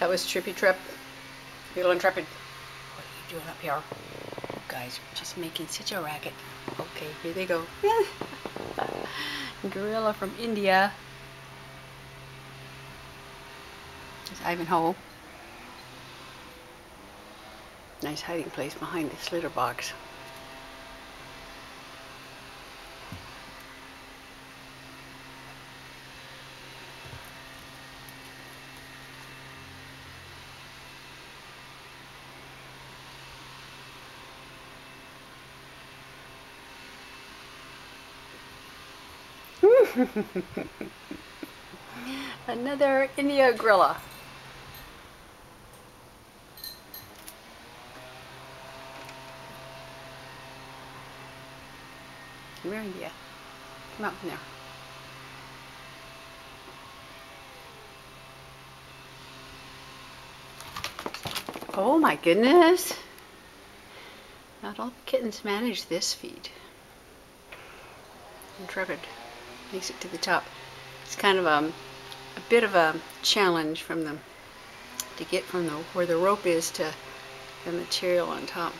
That was Trippy Trip. Little Intrepid. What are you doing up here? You guys are just making such a racket. Okay, here they go. Gorilla from India. There's Ivanhoe. Nice hiding place behind this litter box. Another India gorilla. Come here, India. Come out from there. Oh my goodness. Not all kittens manage this feat. Intrepid makes it to the top. It's kind of a, a bit of a challenge from them to get from the where the rope is to the material on top.